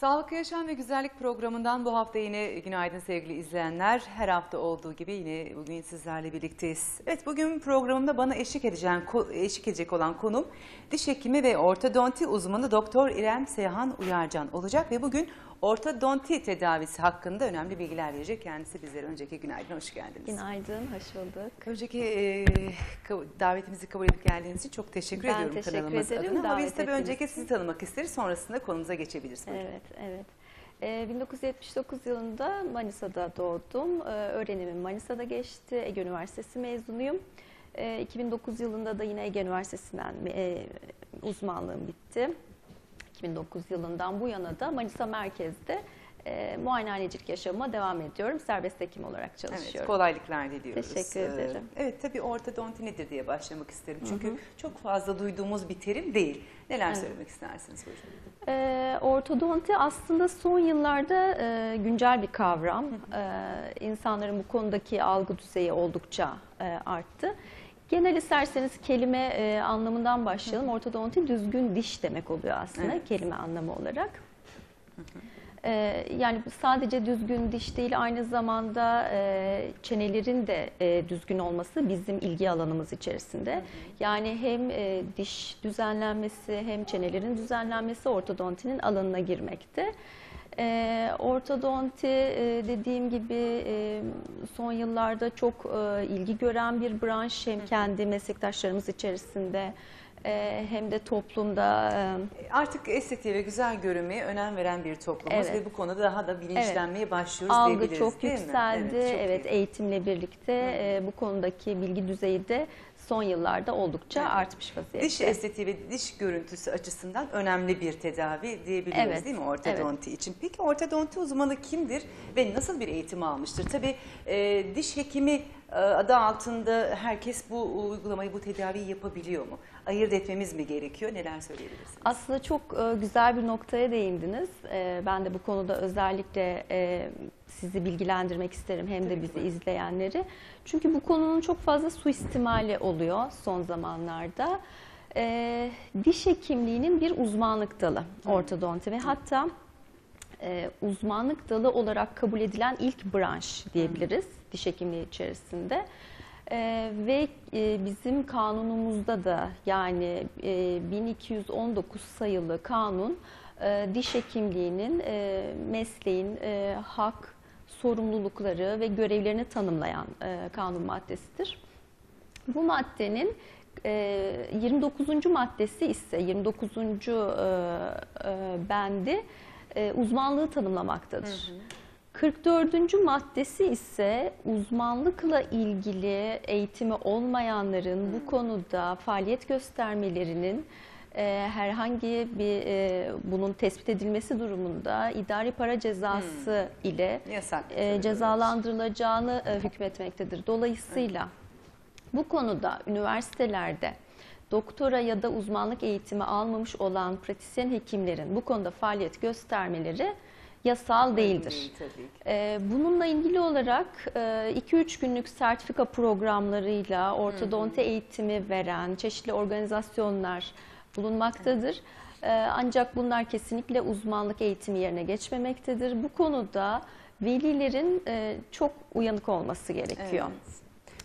Sağlık Yaşam ve Güzellik programından bu hafta yine günaydın sevgili izleyenler. Her hafta olduğu gibi yine bugün sizlerle birlikteyiz. Evet bugün programımda bana eşlik edeceğin eşlik edecek olan konum diş hekimi ve ortodonti uzmanı Doktor İrem Seyhan Uyarcan olacak ve bugün ortodonti tedavisi hakkında önemli bilgiler verecek. Kendisi bizlere önceki günaydın hoş geldiniz. Günaydın, hoş bulduk. Önceki e, davetimizi kabul edip geldiğiniz için çok teşekkür Ben ediyorum teşekkür kanalımız ederim, adına. Ama biz tabii ettiğiniz önceki sizi tanımak isteriz sonrasında konumuza geçebiliriz. Evet, evet. Ee, 1979 yılında Manisa'da doğdum. Ee, öğrenimim Manisa'da geçti. Ege Üniversitesi mezunuyum. Ee, 2009 yılında da yine Ege Üniversitesi'nden e, uzmanlığım bitti. 2009 yılından bu yana da Manisa merkezde e, muayenehanecilik yaşamıma devam ediyorum. Serbest hekim olarak Evet, çalışıyorum. kolaylıklar diliyoruz. Teşekkür Ee, ederim. Evet, tabii ortodonti nedir diye başlamak isterim. Çünkü çok fazla duyduğumuz bir terim değil. Neler Evet. söylemek istersiniz hocam? Ee, ortodonti aslında son yıllarda e, güncel bir kavram. Ee, insanların bu konudaki algı düzeyi oldukça e, arttı. Genel isterseniz kelime e, anlamından başlayalım. Ortodonti düzgün diş demek oluyor aslında Evet. kelime anlamı olarak. Ee, yani sadece düzgün diş değil aynı zamanda e, çenelerin de e, düzgün olması bizim ilgi alanımız içerisinde. Yani hem e, diş düzenlenmesi hem çenelerin düzenlenmesi ortodontinin alanına girmekte. E, ortodonti e, dediğim gibi e, son yıllarda çok e, ilgi gören bir branş hem kendi meslektaşlarımız içerisinde e, hem de toplumda e, Artık estetiğe ve güzel görünmeye önem veren bir toplumuz Evet. ve bu konuda daha da bilinçlenmeye başlıyoruz algı diyebiliriz çok değil mi? yükseldi. Evet, çok iyi. eğitimle birlikte e, bu konudaki bilgi düzeyi de son yıllarda oldukça Evet. artmış vaziyette. Diş estetiği ve diş görüntüsü açısından önemli bir tedavi diyebiliyoruz Evet, değil mi ortodonti için? Peki ortodonti uzmanı kimdir ve nasıl bir eğitim almıştır? Tabii e, diş hekimi adı altında herkes bu uygulamayı, bu tedaviyi yapabiliyor mu? Ayırt etmemiz mi gerekiyor? Neler söyleyebilirsiniz? Aslında çok e, güzel bir noktaya değindiniz. E, Ben de bu konuda özellikle e, sizi bilgilendirmek isterim hem de Tabii ki, bizi buyurun. izleyenleri. Çünkü bu konunun çok fazla suistimali oluyor son zamanlarda. Diş hekimliğinin bir uzmanlık dalı ortodonti ve hatta uzmanlık dalı olarak kabul edilen ilk branş diyebiliriz diş hekimliği içerisinde. E, ve e, bizim kanunumuzda da yani e, 1219 sayılı kanun e, diş hekimliğinin e, mesleğin e, hak, sorumlulukları ve görevlerini tanımlayan e, kanun maddesidir. Bu maddenin e, 29. maddesi ise 29. e, e, bendi e, uzmanlığı tanımlamaktadır. 44. maddesi ise uzmanlıkla ilgili eğitimi olmayanların bu konuda faaliyet göstermelerinin e, herhangi bir e, bunun tespit edilmesi durumunda idari para cezası ile Yasak. e, cezalandırılacağını e, hükmetmektedir. Dolayısıyla bu konuda üniversitelerde doktora ya da uzmanlık eğitimi almamış olan pratisyen hekimlerin bu konuda faaliyet göstermeleri yasal değildir. Değil tabii ki. Ee, Bununla ilgili olarak 2-3 günlük sertifika programlarıyla ortodonti eğitimi veren çeşitli organizasyonlar bulunmaktadır. Ee, Ancak bunlar kesinlikle uzmanlık eğitimi yerine geçmemektedir. Bu konuda velilerin e, çok uyanık olması gerekiyor. Evet.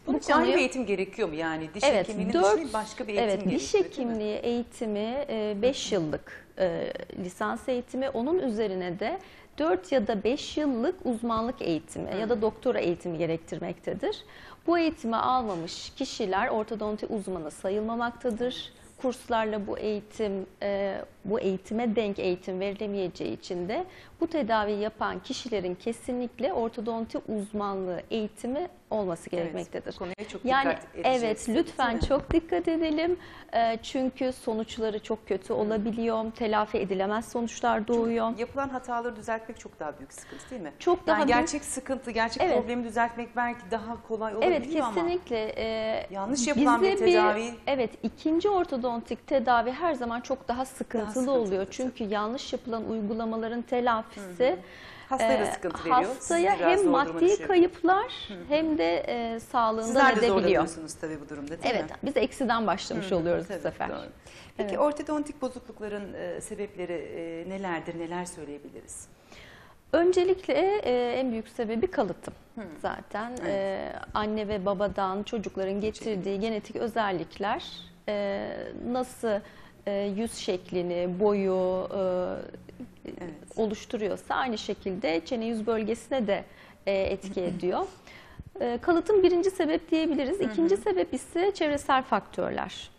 Bunun Bu için ayrı bir eğitim gerekiyor mu? Yani diş Evet, hekimliğinin dört- dışında başka bir eğitim Evet, diş gerekiyor mi? hekimliği eğitimi 5 yıllık e, lisans eğitimi. Onun üzerine de 4 ya da 5 yıllık uzmanlık eğitimi ya da doktora eğitimi gerektirmektedir. Bu eğitimi almamış kişiler ortodonti uzmanı sayılmamaktadır. Kurslarla bu eğitim, e, bu eğitime denk eğitim verilemeyeceği için de bu tedaviyi yapan kişilerin kesinlikle ortodonti uzmanlığı eğitimi olması gerekmektedir. Evet, konuya çok Yani dikkat edeceğiz. evet lütfen çok dikkat edelim. Ee, Çünkü sonuçları çok kötü olabiliyor. Telafi edilemez sonuçlar doğuyor. Yapılan hataları düzeltmek çok daha büyük sıkıntı değil mi? Çok daha yani büyük- gerçek sıkıntı, gerçek Evet. problemi düzeltmek belki daha kolay olabiliyor Evet ama kesinlikle. Ee, yanlış yapılan bir tedavi evet ikinci ortodontik tedavi her zaman çok daha sıkıntılı sıkıntılı oluyor. tabii. Çünkü yanlış yapılan uygulamaların telafisi Hastaya da Ee, sıkıntı veriyor. Hastaya biraz hem maddi düşürebiliyor. kayıplar hem de e, sağlığından Sizler de edebiliyor. zorlanıyorsunuz tabii bu durumda değil Evet, mi? biz eksiden başlamış oluyoruz Tabii, bu sefer. doğru. Peki Evet. ortodontik bozuklukların e, sebepleri e, nelerdir, neler söyleyebiliriz? Öncelikle e, en büyük sebebi kalıtım zaten. E, anne ve babadan çocukların getirdiği genetik özellikler e, nasıl e, yüz şeklini, boyu e, Evet. oluşturuyorsa aynı şekilde çene yüz bölgesine de e, etki ediyor. E, kalıtım birinci sebep diyebiliriz. İkinci sebep ise çevresel faktörler.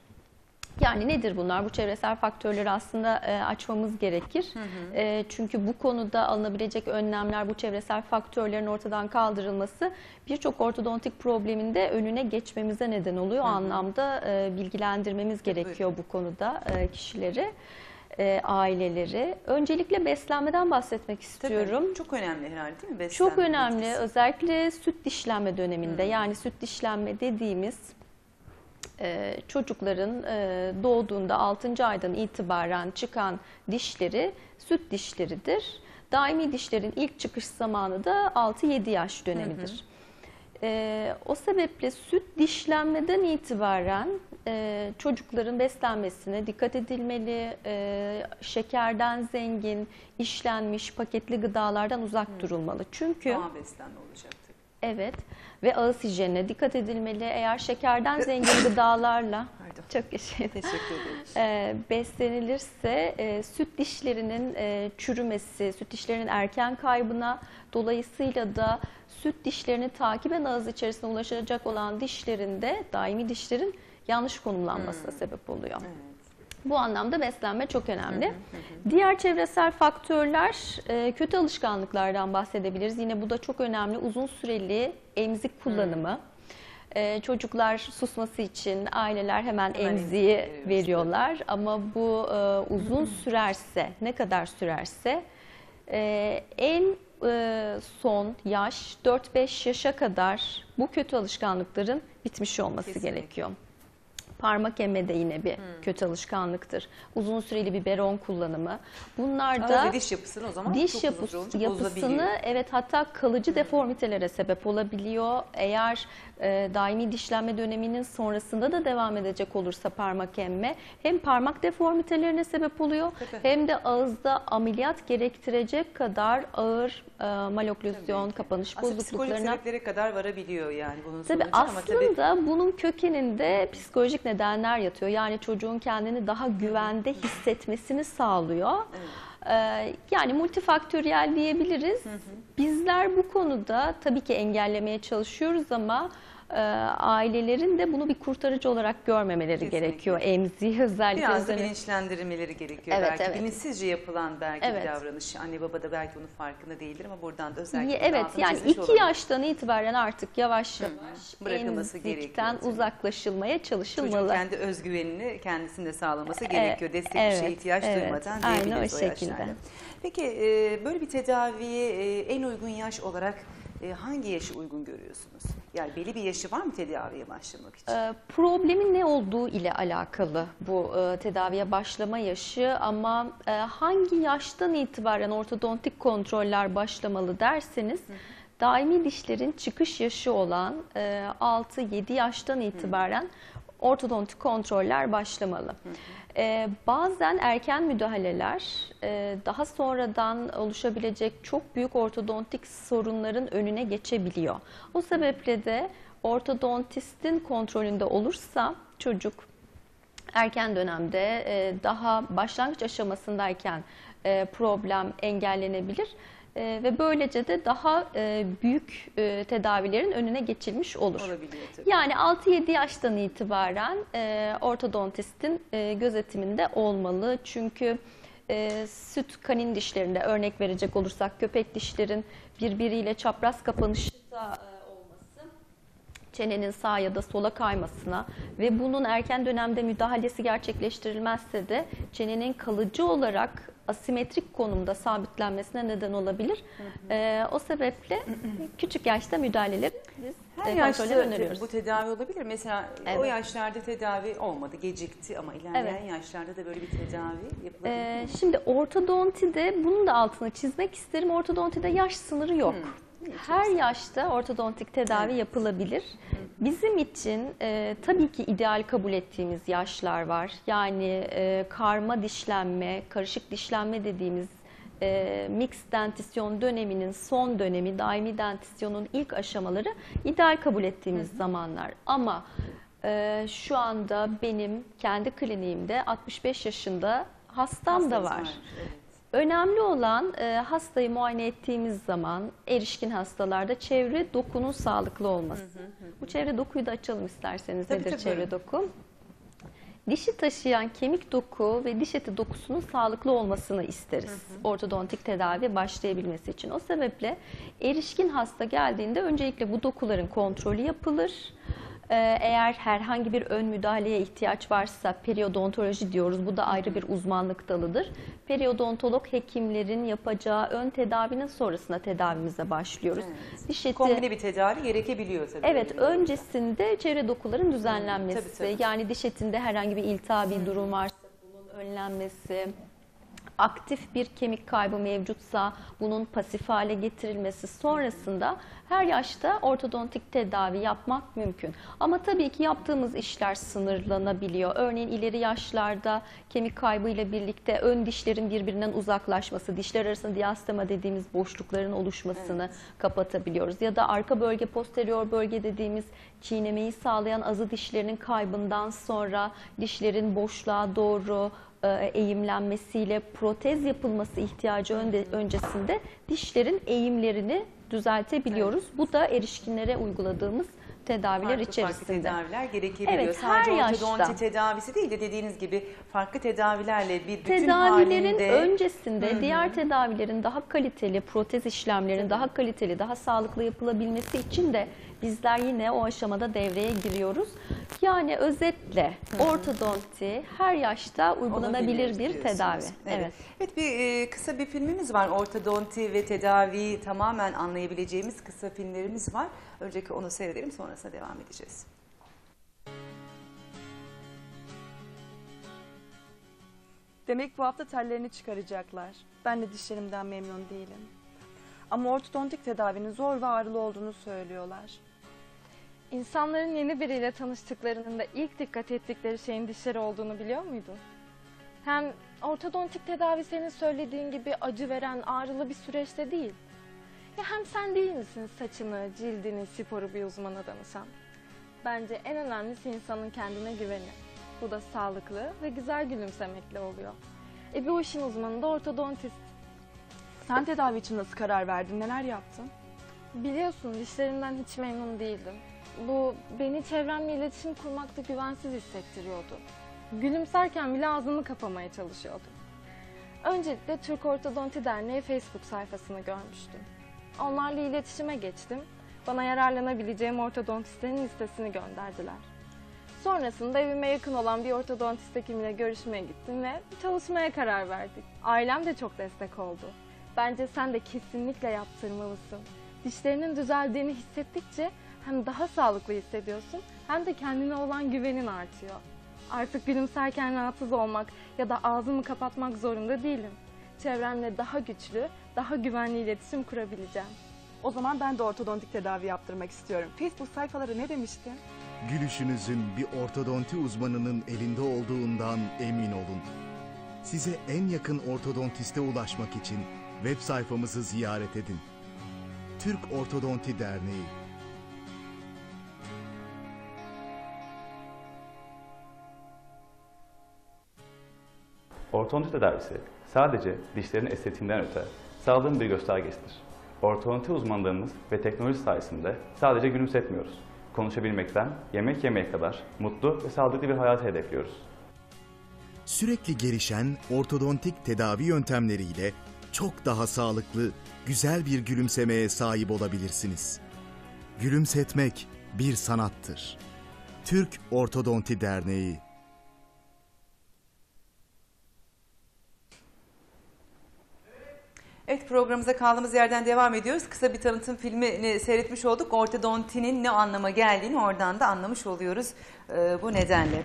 Yani nedir bunlar? Bu çevresel faktörleri aslında e, açmamız gerekir. E, çünkü bu konuda alınabilecek önlemler, bu çevresel faktörlerin ortadan kaldırılması birçok ortodontik probleminde önüne geçmemize neden oluyor. O anlamda e, bilgilendirmemiz gerekiyor bu konuda e, kişileri, e, aileleri. Öncelikle beslenmeden bahsetmek Tabii, istiyorum. Çok önemli herhalde değil mi? Beslenme Çok önemli. etkisi. Özellikle süt dişlenme döneminde yani süt dişlenme dediğimiz e, çocukların e, doğduğunda 6. aydan itibaren çıkan dişleri süt dişleridir. Daimi dişlerin ilk çıkış zamanı da 6-7 yaş dönemidir. E, o sebeple süt dişlenmeden itibaren e, çocukların beslenmesine dikkat edilmeli. E, şekerden zengin, işlenmiş, paketli gıdalardan uzak durulmalı. Çünkü Doğal beslenme olacak. Evet ve ağız hijyenine dikkat edilmeli. Eğer şekerden zengin gıdalarla çok. Teşekkür ederim. E, beslenilirse e, süt dişlerinin e, çürümesi, süt dişlerinin erken kaybına dolayısıyla da süt dişlerini takiben ağız içerisine ulaşacak olan dişlerinde daimi dişlerin yanlış konumlanmasına sebep oluyor. Evet. Bu anlamda beslenme çok önemli. Diğer çevresel faktörler e, kötü alışkanlıklardan bahsedebiliriz. Yine bu da çok önemli. Uzun süreli emzik kullanımı. E, çocuklar susması için aileler hemen, Hemen emziği veriyorlar. Ama bu e, uzun sürerse, ne kadar sürerse e, en e, son yaş 4-5 yaşa kadar bu kötü alışkanlıkların bitmiş olması Kesinlikle. gerekiyor. Parmak emme de yine bir kötü alışkanlıktır. Uzun süreli biberon kullanımı. Bunlar da ve diş yapısını o zaman diş çok yapısı, yapısını evet hatta kalıcı deformitelere sebep olabiliyor. Eğer e, daimi dişlenme döneminin sonrasında da devam edecek olursa parmak emme hem parmak deformitelerine sebep oluyor Tabii. hem de ağızda ameliyat gerektirecek kadar ağır e, maloklüzyon, kapanış Aslında bozukluklarına kadar varabiliyor yani bunun Tabii ama tabii aslında bunun kökeninde psikolojik nedenler yatıyor. Yani çocuğun kendini daha güvende hissetmesini sağlıyor. Ee, yani multifaktöriyel diyebiliriz. Bizler bu konuda tabii ki engellemeye çalışıyoruz ama e, ailelerin de bunu bir kurtarıcı olarak görmemeleri Kesinlikle. gerekiyor. Emziği özellikle Biraz da bilinçlendirmeleri gerekiyor Evet, belki. evet. Bilinçsizce yapılan belki Evet. bir davranış. Anne baba da belki bunun farkında değildir ama buradan da özellikle Evet yani iki yaştan itibaren artık yavaş yavaş Bırakılması emzikten uzaklaşılmaya Çocuğun çalışılmalı. kendi özgüvenini kendisinde sağlaması gerekiyor. Destek bir evet, şeye ihtiyaç evet. duymadan diyebiliriz o o şekilde. yaşlarda. Peki e, böyle bir tedaviye e, en uygun yaş olarak e, hangi yaşı uygun görüyorsunuz? Yani belli bir yaşı var mı tedaviye başlamak için? Ee, Problemin ne olduğu ile alakalı bu e, tedaviye başlama yaşı ama e, hangi yaştan itibaren ortodontik kontroller başlamalı derseniz daimi dişlerin çıkış yaşı olan e, 6-7 yaştan itibaren ortodontik kontroller başlamalı. E, bazen erken müdahaleler e, daha sonradan oluşabilecek çok büyük ortodontik sorunların önüne geçebiliyor. O sebeple de ortodontistin kontrolünde olursa çocuk erken dönemde e, daha başlangıç aşamasındayken e, problem engellenebilir E, ve böylece de daha e, büyük e, tedavilerin önüne geçilmiş olur. Olabiliyor tabii. Yani 6-7 yaştan itibaren e, ortodontistin e, gözetiminde olmalı. Çünkü e, süt kanin dişlerinde örnek verecek olursak köpek dişlerin birbiriyle çapraz kapanışı da e, çenenin sağa ya da sola kaymasına ve bunun erken dönemde müdahalesi gerçekleştirilmezse de çenenin kalıcı olarak asimetrik konumda sabitlenmesine neden olabilir. E, o sebeple küçük yaşta müdahaleleri biz Her e, yaşta öneriyoruz. bu tedavi olabilir. Mesela o Evet. yaşlarda tedavi olmadı, gecikti ama ilerleyen Evet. yaşlarda da böyle bir tedavi yapılabilir mi? şimdi ortodontide bunun da altını çizmek isterim. Ortodontide yaş sınırı yok. Her yaşta ortodontik tedavi Evet. yapılabilir. Bizim için e, tabii ki ideal kabul ettiğimiz yaşlar var. Yani e, karma dişlenme, karışık dişlenme dediğimiz e, mix dentisyon döneminin son dönemi, daimi dentisyonun ilk aşamaları ideal kabul ettiğimiz zamanlar. Ama e, şu anda benim kendi kliniğimde 65 yaşında hastam da Hastanız var. varmış, evet. Önemli olan e, hastayı muayene ettiğimiz zaman erişkin hastalarda çevre dokunun sağlıklı olması. Bu çevre dokuyu da açalım isterseniz. Tabii, Nedir tabii, çevre doku? Dişi taşıyan kemik doku ve diş eti dokusunun sağlıklı olmasını isteriz. Ortodontik tedavi başlayabilmesi için. O sebeple erişkin hasta geldiğinde öncelikle bu dokuların kontrolü yapılır. Ee, Eğer herhangi bir ön müdahaleye ihtiyaç varsa periodontoloji diyoruz. Bu da ayrı bir uzmanlık dalıdır. Periodontolog hekimlerin yapacağı ön tedavinin sonrasında tedavimize başlıyoruz. Evet. Diş eti Kombine bir tedavi gerekebiliyor tabii. Evet, öncesinde çevre dokuların düzenlenmesi, tabii, tabii. yani diş etinde herhangi bir iltihabi durum varsa bunun önlenmesi, aktif bir kemik kaybı mevcutsa bunun pasif hale getirilmesi sonrasında her yaşta ortodontik tedavi yapmak mümkün. Ama tabii ki yaptığımız işler sınırlanabiliyor. Örneğin ileri yaşlarda kemik kaybı ile birlikte ön dişlerin birbirinden uzaklaşması, dişler arasında diastema dediğimiz boşlukların oluşmasını kapatabiliyoruz. Ya da arka bölge, posterior bölge dediğimiz çiğnemeyi sağlayan azı dişlerinin kaybından sonra dişlerin boşluğa doğru eğimlenmesiyle protez yapılması ihtiyacı önde, öncesinde dişlerin eğimlerini düzeltebiliyoruz. Bu da erişkinlere uyguladığımız tedaviler farklı içerisinde. farklı tedaviler gerekebiliyor. Evet, Sadece her ortodonti yaşta. tedavisi değil de dediğiniz gibi farklı tedavilerle bir bütün Tedavilerin halinde öncesinde diğer tedavilerin daha kaliteli, protez işlemlerin daha kaliteli, daha sağlıklı yapılabilmesi için de bizler yine o aşamada devreye giriyoruz. Yani özetle ortodonti her yaşta uygulanabilir olabilir bir tedavi. Evet. Evet. Evet bir e, kısa bir filmimiz var. Ortodonti ve tedaviyi tamamen anlayabileceğimiz kısa filmlerimiz var. Önceki onu seyredelim sonrasında devam edeceğiz. Demek bu hafta tellerini çıkaracaklar. Ben de dişlerimden memnun değilim. Ama ortodontik tedavinin zor ve ağrılı olduğunu söylüyorlar. İnsanların yeni biriyle tanıştıklarında ilk dikkat ettikleri şeyin dişleri olduğunu biliyor muydun? Hem ortodontik tedavi senin söylediğin gibi acı veren, ağrılı bir süreçte değil. Ya hem sen değil misin saçını, cildini, sporu bir uzmana danışan? Bence en önemlisi insanın kendine güveni. Bu da sağlıklı ve güzel gülümsemekle oluyor. E bu işin uzmanı da ortodontist. Sen tedavi için nasıl karar verdin? Neler yaptın? Biliyorsun dişlerimden hiç memnun değildim. Bu beni çevremle iletişim kurmakta güvensiz hissettiriyordu. Gülümserken bile ağzımı kapamaya çalışıyordum. Öncelikle Türk Ortodonti Derneği Facebook sayfasını görmüştüm. Onlarla iletişime geçtim. Bana yararlanabileceğim ortodontistlerin listesini gönderdiler. Sonrasında evime yakın olan bir ortodontist hekimle görüşmeye gittim ve çalışmaya karar verdik. Ailem de çok destek oldu. Bence sen de kesinlikle yaptırmalısın. Dişlerinin düzeldiğini hissettikçe hem daha sağlıklı hissediyorsun hem de kendine olan güvenin artıyor. Artık gülümserken rahatsız olmak ya da ağzımı kapatmak zorunda değilim. Çevremle daha güçlü, daha güvenli iletişim kurabileceğim. O zaman ben de ortodontik tedavi yaptırmak istiyorum. Facebook sayfaları ne demiştin? Gülüşünüzün bir ortodonti uzmanının elinde olduğundan emin olun. Size en yakın ortodontiste ulaşmak için web sayfamızı ziyaret edin. Türk Ortodonti Derneği Ortodonti tedavisi sadece dişlerin estetiğinden öte sağlığın bir göstergesidir. Ortodonti uzmanlarımız ve teknoloji sayesinde sadece gülümsetmiyoruz. Konuşabilmekten yemek yemeye kadar mutlu ve sağlıklı bir hayat hedefliyoruz. sürekli gelişen ortodontik tedavi yöntemleriyle çok daha sağlıklı, güzel bir gülümsemeye sahip olabilirsiniz. Gülümsetmek bir sanattır. Türk Ortodonti Derneği Evet programımıza kaldığımız yerden devam ediyoruz. Kısa bir tanıtım filmini seyretmiş olduk. Ortodontinin ne anlama geldiğini oradan da anlamış oluyoruz e, bu nedenle.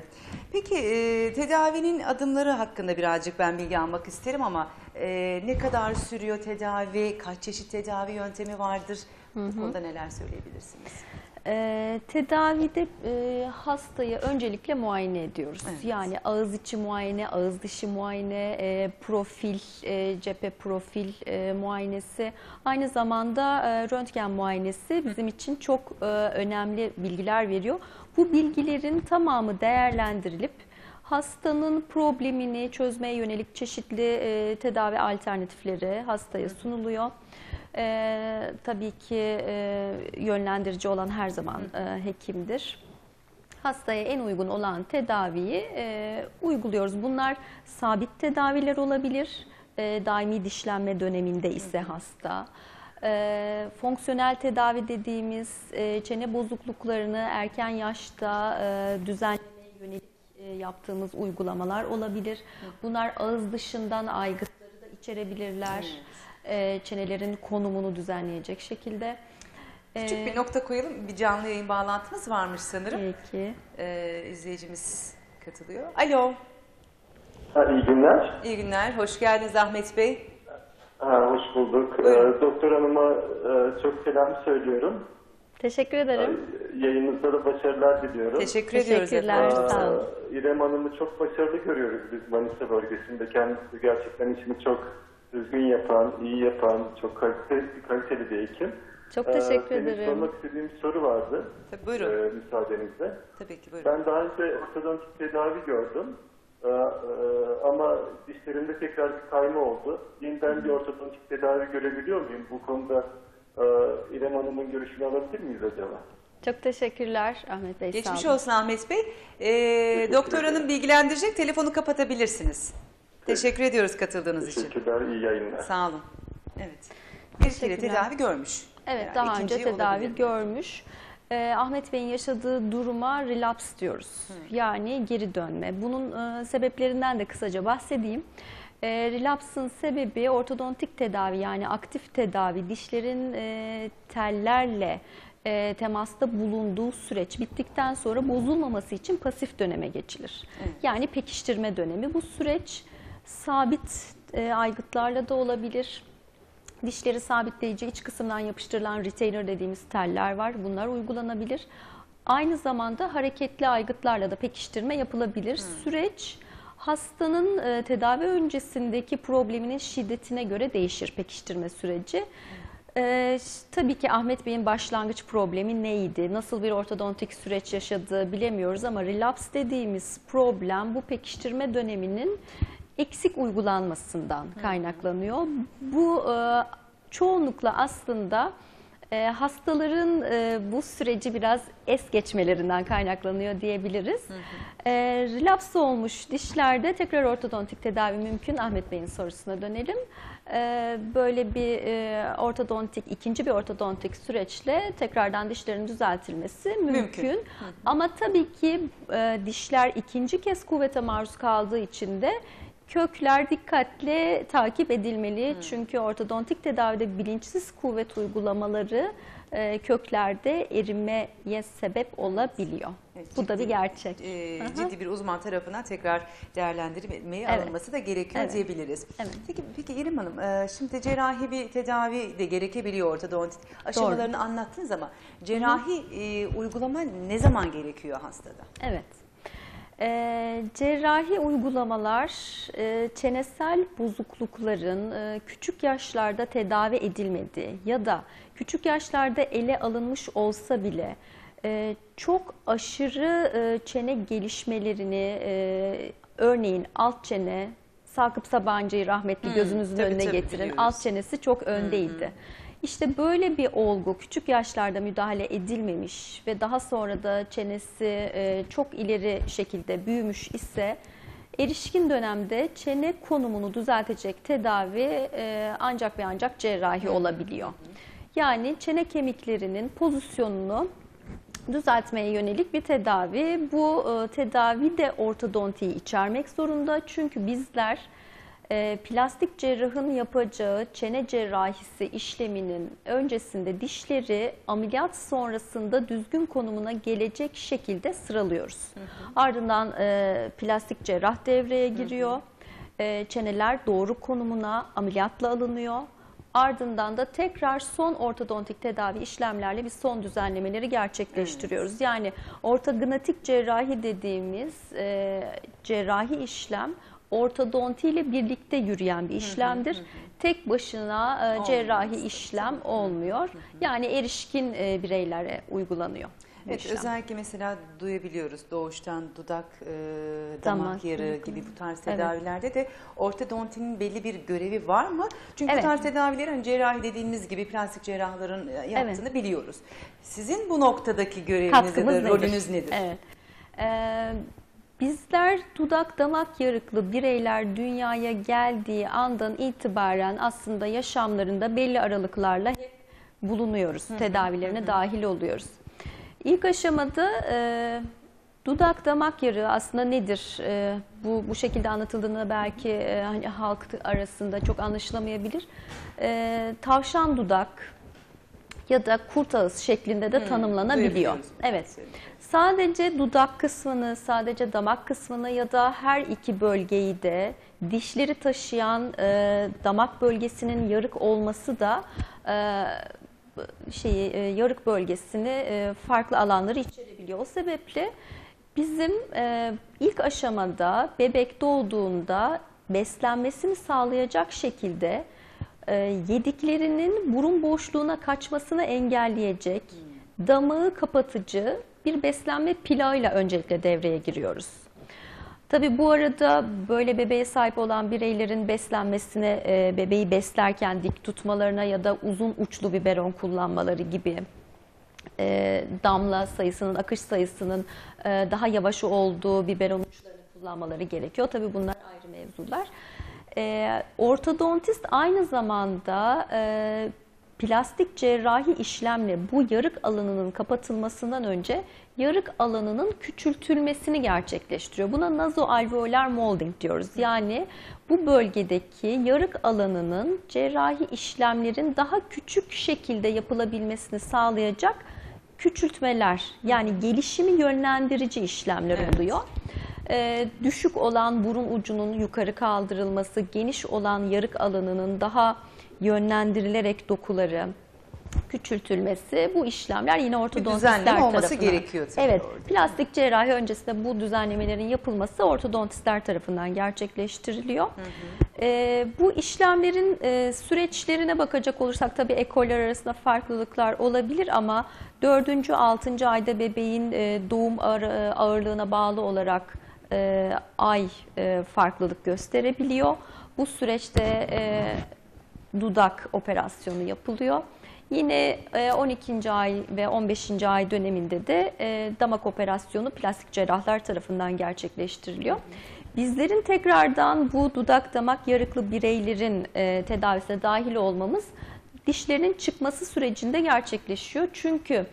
Peki e, tedavinin adımları hakkında birazcık ben bilgi almak isterim ama e, ne kadar sürüyor tedavi, kaç çeşit tedavi yöntemi vardır? Bu konuda neler söyleyebilirsiniz? Ee, tedavide e, hastayı öncelikle muayene ediyoruz. Evet. Yani ağız içi muayene, ağız dışı muayene, e, profil, e, cephe profil e, muayenesi, aynı zamanda e, röntgen muayenesi bizim için çok e, önemli bilgiler veriyor. Bu bilgilerin tamamı değerlendirilip hastanın problemini çözmeye yönelik çeşitli e, tedavi alternatifleri hastaya sunuluyor. Ee, tabii ki e, yönlendirici olan her zaman e, hekimdir. Hastaya en uygun olan tedaviyi e, uyguluyoruz. Bunlar sabit tedaviler olabilir. E, daimi dişlenme döneminde ise hasta. E, fonksiyonel tedavi dediğimiz e, çene bozukluklarını erken yaşta e, düzenlemeye yönelik e, yaptığımız uygulamalar olabilir. Bunlar ağız dışından aygıtları da içerebilirler. E, çenelerin konumunu düzenleyecek şekilde. Küçük E, bir nokta koyalım. Bir canlı yayın bağlantımız varmış sanırım. Peki. E, izleyicimiz katılıyor. Alo, Ha, iyi günler. iyi günler. Hoş geldiniz Ahmet Bey. Ha, hoş bulduk. Ee, doktor hanıma e, çok selam söylüyorum. Teşekkür ederim. Ee, Yayınınızda da başarılar diliyorum. Teşekkür ediyoruz Teşekkürler. Sağ olun. Ee, İrem Hanım'ı çok başarılı görüyoruz biz Manisa bölgesinde. Kendisi gerçekten işini çok düzgün yapan, iyi yapan, çok kaliteli, kaliteli bir hekim. Çok Ee, teşekkür benim ederim. sormak istediğim bir soru vardı. Tabii, buyurun. Ee, müsaadenizle. Tabii ki buyurun. Ben daha önce ortodontik tedavi gördüm. Ee, e, ama dişlerimde tekrar bir kayma oldu. Yeniden bir ortodontik tedavi görebiliyor muyum? Bu konuda e, İrem Hanım'ın görüşünü alabilir miyiz acaba? Çok teşekkürler Ahmet Bey. Geçmiş sağ olun. olsun Ahmet Bey. Ee, doktor hanım bilgilendirecek. Telefonu kapatabilirsiniz. Teşekkür ediyoruz katıldığınız için. Teşekkürler, iyi yayınlar. Sağ olun. Evet. Bir kere tedavi görmüş. Evet Yani daha önce ikinciyi tedavi olabilir. görmüş. Ee, Ahmet Bey'in yaşadığı duruma relapse diyoruz. Yani geri dönme. Bunun e, sebeplerinden de kısaca bahsedeyim. E, relapse'ın sebebi ortodontik tedavi yani aktif tedavi dişlerin e, tellerle e, temasta bulunduğu süreç bittikten sonra bozulmaması için pasif döneme geçilir. Yani pekiştirme dönemi. Bu süreç sabit e, aygıtlarla da olabilir. Dişleri sabitleyici iç kısımdan yapıştırılan retainer dediğimiz teller var. Bunlar uygulanabilir. Aynı zamanda hareketli aygıtlarla da pekiştirme yapılabilir. Süreç hastanın e, tedavi öncesindeki probleminin şiddetine göre değişir pekiştirme süreci. E, tabii ki Ahmet Bey'in başlangıç problemi neydi? Nasıl bir ortodontik süreç yaşadığı bilemiyoruz ama relapse dediğimiz problem bu pekiştirme döneminin eksik uygulanmasından kaynaklanıyor. Bu e, çoğunlukla aslında e, hastaların e, bu süreci biraz es geçmelerinden kaynaklanıyor diyebiliriz. E, relapse olmuş dişlerde tekrar ortodontik tedavi mümkün. Ahmet Bey'in sorusuna dönelim. E, böyle bir e, ortodontik, ikinci bir ortodontik süreçle tekrardan dişlerin düzeltilmesi mümkün. Mümkün. Ama tabii ki e, dişler ikinci kez kuvvete maruz kaldığı için de kökler dikkatle takip edilmeli. Çünkü ortodontik tedavide bilinçsiz kuvvet uygulamaları e, köklerde erimeye sebep olabiliyor. Evet, Bu da bir gerçek. e, Aha. ciddi bir uzman tarafından tekrar değerlendirilmeye Evet. alınması da gerekiyor Evet. diyebiliriz. Evet. Peki, peki İrem Hanım, e, şimdi cerrahi bir tedavi de gerekebiliyor ortodontit. Aşamalarını anlattınız ama cerrahi e, uygulama ne zaman gerekiyor hastada? Evet. Ee, cerrahi uygulamalar e, çenesel bozuklukların e, küçük yaşlarda tedavi edilmediği ya da küçük yaşlarda ele alınmış olsa bile e, çok aşırı e, çene gelişmelerini e, örneğin alt çene Sakıp Sabancı'yı rahmetli gözünüzün tabii, önüne tabii, getirin. biliyoruz. Alt çenesi çok öndeydi. İşte böyle bir olgu küçük yaşlarda müdahale edilmemiş ve daha sonra da çenesi e, çok ileri şekilde büyümüş ise erişkin dönemde çene konumunu düzeltecek tedavi e, ancak ve ancak cerrahi olabiliyor. Yani çene kemiklerinin pozisyonunu düzeltmeye yönelik bir tedavi. Bu e, tedavi de ortodontiyi içermek zorunda. Çünkü bizler e, plastik cerrahın yapacağı çene cerrahisi işleminin öncesinde dişleri ameliyat sonrasında düzgün konumuna gelecek şekilde sıralıyoruz. Ardından e, plastik cerrah devreye giriyor. E, çeneler doğru konumuna ameliyatla alınıyor. Ardından da tekrar son ortodontik tedavi işlemlerle biz son düzenlemeleri gerçekleştiriyoruz. Yani ortognatik cerrahi dediğimiz e, cerrahi işlem ortodonti ile birlikte yürüyen bir işlemdir. Tek başına e, cerrahi işlem olmuyor. Yani erişkin e, bireylere uygulanıyor. Evet, işlem. özellikle mesela duyabiliyoruz doğuştan dudak, e, damak, Damak, yarı hı hı. gibi bu tarz Evet. tedavilerde de ortodontinin belli bir görevi var mı? Çünkü Evet. bu tarz tedavileri hani cerrahi dediğimiz gibi plastik cerrahların e, yaptığını biliyoruz. Sizin bu noktadaki göreviniz ya da nedir? rolünüz nedir? Evet. Ee, bizler dudak damak yarıklı bireyler dünyaya geldiği andan itibaren aslında yaşamlarında belli aralıklarla hep bulunuyoruz. Tedavilerine dahil oluyoruz. İlk aşamada e, dudak damak yarığı aslında nedir? E, bu bu şekilde anlatıldığında belki e, hani halk arasında çok anlaşılamayabilir. E, tavşan dudak ya da kurt ağız şeklinde de tanımlanabiliyor. duyabiliyoruz. Evet. Sadece dudak kısmını, sadece damak kısmını ya da her iki bölgeyi de dişleri taşıyan e, damak bölgesinin yarık olması da e, şeyi e, yarık bölgesini e, farklı alanları içerebiliyor. O sebeple bizim e, ilk aşamada bebek doğduğunda beslenmesini sağlayacak şekilde yediklerinin burun boşluğuna kaçmasını engelleyecek damağı kapatıcı bir beslenme plağıyla öncelikle devreye giriyoruz. Tabii bu arada böyle bebeğe sahip olan bireylerin beslenmesine, e, bebeği beslerken dik tutmalarına ya da uzun uçlu biberon kullanmaları gibi e, damla sayısının, akış sayısının e, daha yavaş olduğu biberon uçlarını kullanmaları gerekiyor. Tabii bunlar ayrı mevzular. Ortodontist aynı zamanda plastik cerrahi işlemle bu yarık alanının kapatılmasından önce yarık alanının küçültülmesini gerçekleştiriyor. Buna nazoalveolar molding diyoruz. Yani bu bölgedeki yarık alanının cerrahi işlemlerin daha küçük şekilde yapılabilmesini sağlayacak küçültmeler yani gelişimi yönlendirici işlemler Evet. oluyor. Ee, düşük olan burun ucunun yukarı kaldırılması, geniş olan yarık alanının daha yönlendirilerek dokuları küçültülmesi bu işlemler yine ortodontistler düzenleme olması tarafından. gerekiyor tabii Evet, orada. plastik cerrahi öncesinde bu düzenlemelerin yapılması ortodontistler tarafından gerçekleştiriliyor. Ee, bu işlemlerin e, süreçlerine bakacak olursak tabii ekoller arasında farklılıklar olabilir ama 4. 6. ayda bebeğin e, doğum ağır- ağırlığına bağlı olarak e, ay e, farklılık gösterebiliyor. Bu süreçte e, dudak operasyonu yapılıyor. Yine e, 12. ay ve 15. ay döneminde de e, damak operasyonu plastik cerrahlar tarafından gerçekleştiriliyor. Bizlerin tekrardan bu dudak damak yarıklı bireylerin e, tedavisine dahil olmamız dişlerinin çıkması sürecinde gerçekleşiyor. Çünkü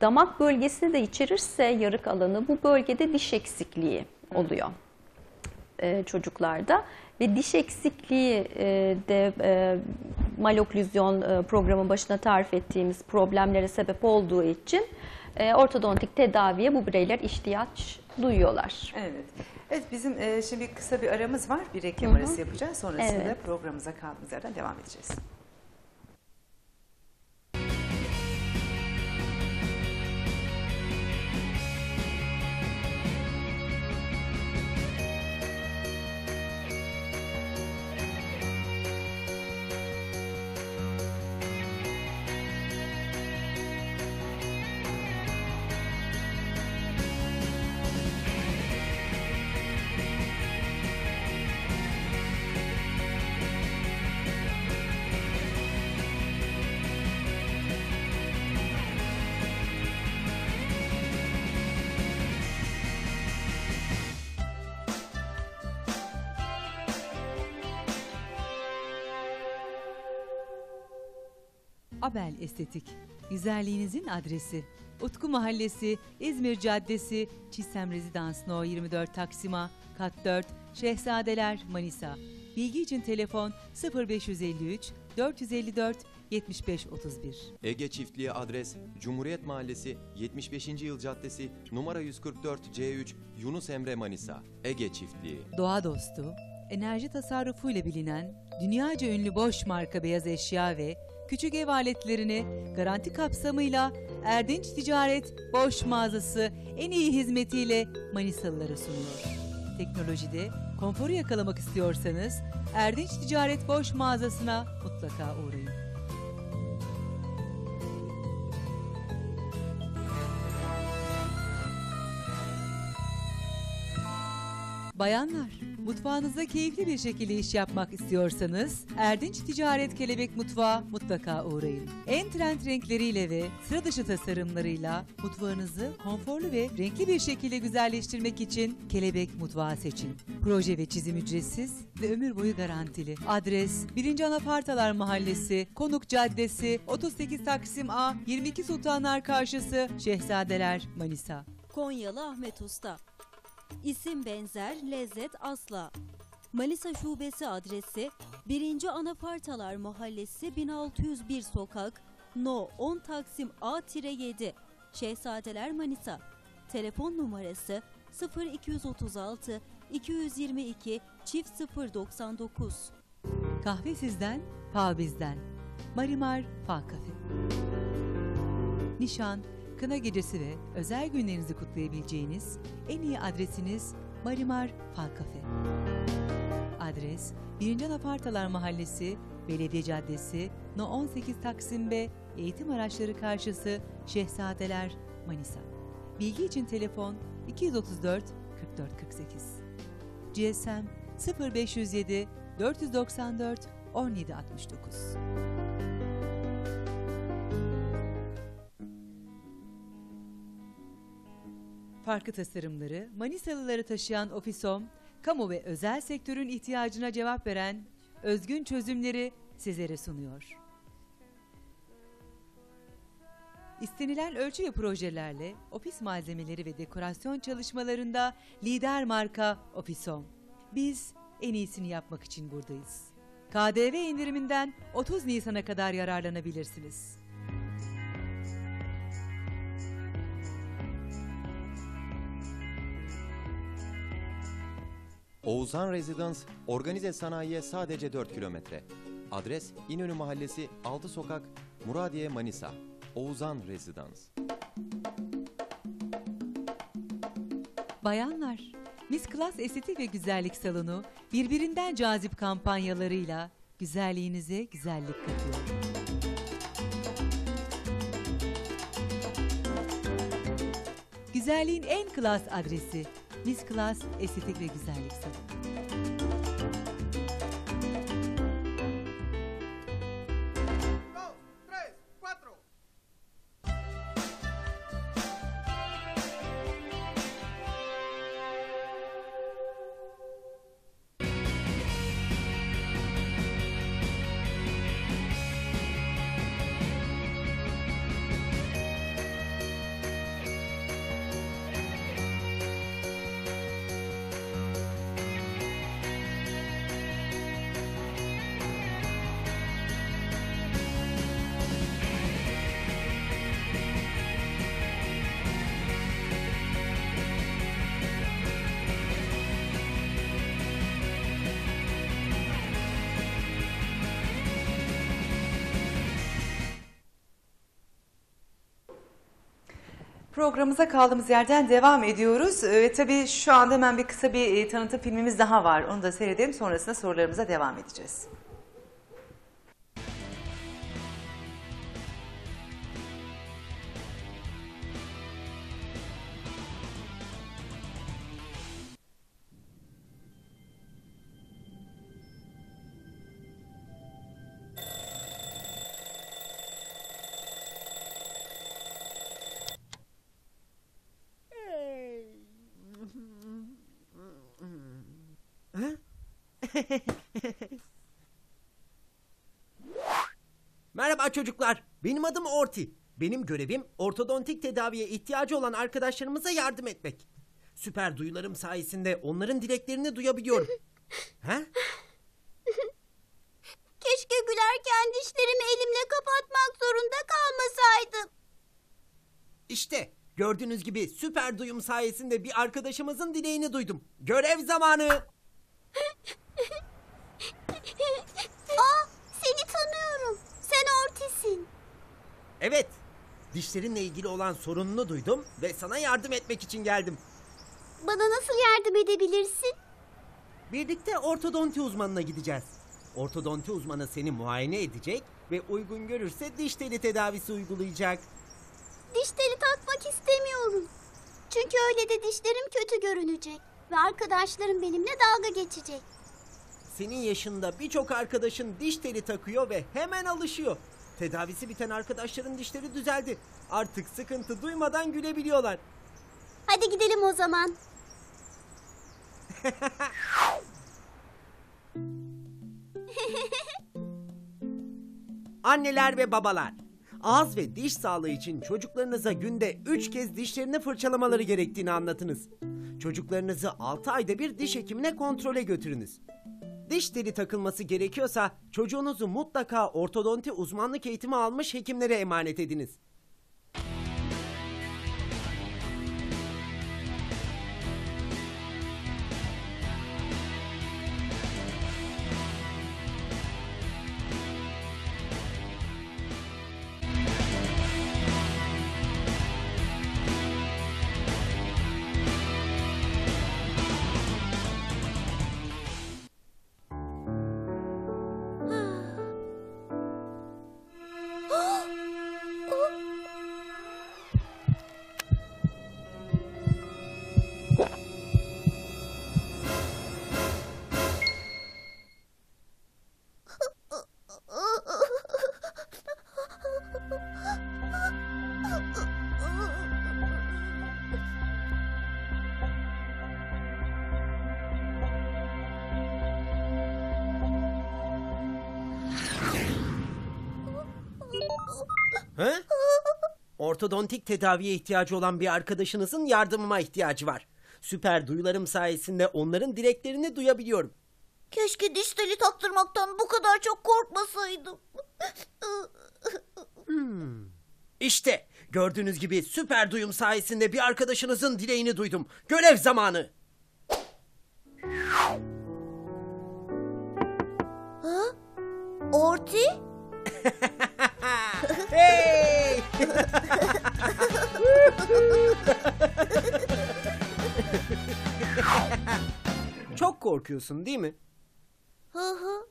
damak bölgesini de içerirse yarık alanı bu bölgede diş eksikliği oluyor e, çocuklarda ve diş eksikliği e, de e, maloklüzyon e, programın başına tarif ettiğimiz problemlere sebep olduğu için e, ortodontik tedaviye bu bireyler ihtiyaç duyuyorlar. Evet. Evet bizim e, şimdi kısa bir aramız var. Bir reklam arası yapacağız. Sonrasında Evet. programımıza kaldığımız yerden devam edeceğiz. Abel Estetik. Güzelliğinizin adresi. Utku Mahallesi, İzmir Caddesi, Çiğsem Rezidans No 24 Taksima, Kat 4, Şehzadeler, Manisa. Bilgi için telefon 0553 454 7531. Ege Çiftliği adres Cumhuriyet Mahallesi 75. Yıl Caddesi numara 144 C3 Yunus Emre Manisa. Ege Çiftliği. Doğa dostu, enerji tasarrufuyla bilinen dünyaca ünlü Bosch marka beyaz eşya ve küçük ev aletlerini garanti kapsamıyla Erdinç Ticaret Bosch mağazası en iyi hizmetiyle Manisalılara sunuyor. Teknolojide konforu yakalamak istiyorsanız Erdinç Ticaret Bosch mağazasına mutlaka uğrayın. Bayanlar, mutfağınızda keyifli bir şekilde iş yapmak istiyorsanız Erdinç Ticaret Kelebek Mutfağı mutlaka uğrayın. En trend renkleriyle ve sıra dışı tasarımlarıyla mutfağınızı konforlu ve renkli bir şekilde güzelleştirmek için Kelebek Mutfağı seçin. Proje ve çizim ücretsiz ve ömür boyu garantili. Adres 1. Anafartalar Mahallesi, Konuk Caddesi, 38 Taksim A, 22 Sultanlar Karşısı, Şehzadeler, Manisa. Konyalı Ahmet Usta. İsim benzer, lezzet asla. Manisa Şubesi adresi 1. Anafartalar Mahallesi 1601 Sokak, No 10 Taksim A-7, Şehzadeler Manisa. Telefon numarası 0236 222 çift 099. Kahve sizden, fal bizden. Marimar Fal Kafe. Nişan, kına gecesi ve özel günlerinizi kutlayabileceğiniz en iyi adresiniz Marimar Fal Kafe. Adres 1. Anafartalar Mahallesi, Belediye Caddesi, No 18 Taksim B, Eğitim Araçları Karşısı, Şehzadeler, Manisa. Bilgi için telefon 234 44 48. GSM 0507 494 1769. Farklı tasarımları, Manisalıları taşıyan Ofisom, kamu ve özel sektörün ihtiyacına cevap veren özgün çözümleri sizlere sunuyor. İstenilen ölçü ve projelerle ofis malzemeleri ve dekorasyon çalışmalarında lider marka Ofisom. Biz en iyisini yapmak için buradayız. KDV indiriminden 30 Nisan'a kadar yararlanabilirsiniz. Oğuzhan Residence organize sanayiye sadece 4 kilometre. Adres İnönü Mahallesi 6 Sokak Muradiye Manisa. Oğuzhan Residence. Bayanlar, Miss Class Estetik ve Güzellik Salonu birbirinden cazip kampanyalarıyla güzelliğinize güzellik katıyor. Güzelliğin en klas adresi Miss Class Estetik ve Güzellik Salonu. Programımıza kaldığımız yerden devam ediyoruz. Ve tabii şu anda hemen bir kısa bir e, tanıtım filmimiz daha var. Onu da seyredelim. Sonrasında sorularımıza devam edeceğiz. Benim adım Orti. Benim görevim ortodontik tedaviye ihtiyacı olan arkadaşlarımıza yardım etmek. Süper duyularım sayesinde onların dileklerini duyabiliyorum. ha? Keşke gülerken dişlerimi elimle kapatmak zorunda kalmasaydım. İşte gördüğünüz gibi süper duyum sayesinde bir arkadaşımızın dileğini duydum. Görev zamanı. Evet. Dişlerinle ilgili olan sorununu duydum ve sana yardım etmek için geldim. Bana nasıl yardım edebilirsin? Birlikte ortodonti uzmanına gideceğiz. Ortodonti uzmanı seni muayene edecek ve uygun görürse diş teli tedavisi uygulayacak. Diş teli takmak istemiyorum. Çünkü öyle de dişlerim kötü görünecek. Ve arkadaşlarım benimle dalga geçecek. Senin yaşında birçok arkadaşın diş teli takıyor ve hemen alışıyor. Tedavisi biten arkadaşların dişleri düzeldi. Artık sıkıntı duymadan gülebiliyorlar. Hadi gidelim o zaman. Anneler ve babalar, ağız ve diş sağlığı için çocuklarınıza günde 3 kez dişlerini fırçalamaları gerektiğini anlatınız. Çocuklarınızı 6 ayda bir diş hekimine kontrole götürünüz. Diş teli takılması gerekiyorsa çocuğunuzu mutlaka ortodonti uzmanlık eğitimi almış hekimlere emanet ediniz. Ortodontik tedaviye ihtiyacı olan bir arkadaşınızın yardımıma ihtiyacı var. Süper duyularım sayesinde onların dileklerini duyabiliyorum. Keşke diş teli taktırmaktan bu kadar çok korkmasaydım. İşte gördüğünüz gibi süper duyum sayesinde bir arkadaşınızın dileğini duydum. Görev zamanı. Ha? Orti? Hey! Çok korkuyorsun değil mi? Hı hı.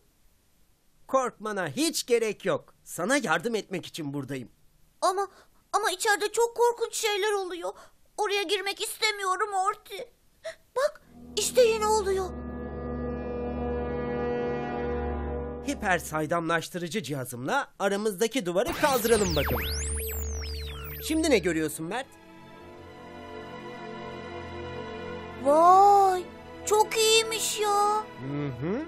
Korkmana hiç gerek yok. Sana yardım etmek için buradayım. Ama ama içeride çok korkunç şeyler oluyor. Oraya girmek istemiyorum Orti. Bak işte yine oluyor. Hiper saydamlaştırıcı cihazımla aramızdaki duvarı kaldıralım bakalım. Şimdi ne görüyorsun Mert? Vay çok iyiymiş ya. Hı hı.